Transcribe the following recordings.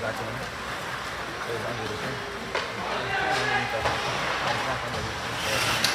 गएको छ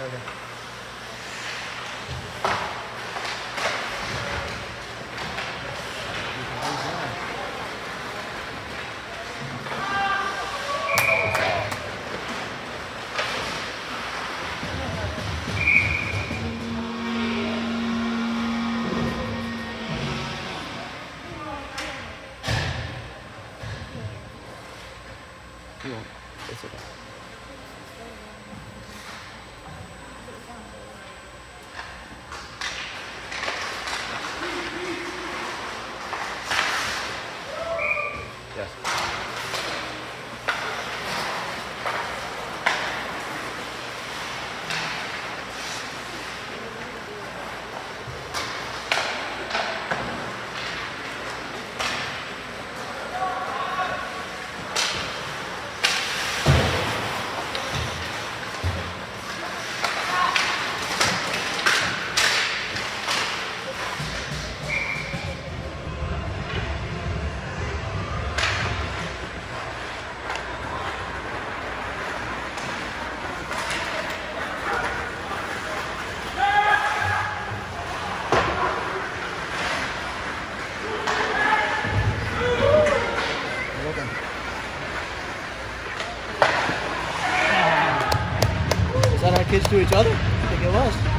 Okay. Kids to each other? I think it was.